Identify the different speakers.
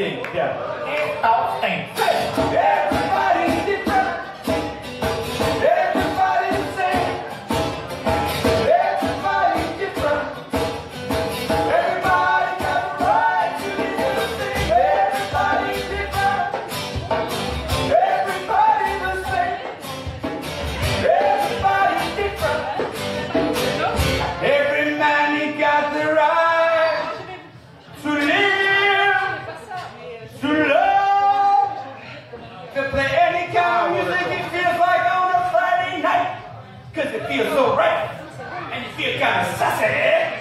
Speaker 1: Yeah. that it. right? And you feel kind of sassy. Eh?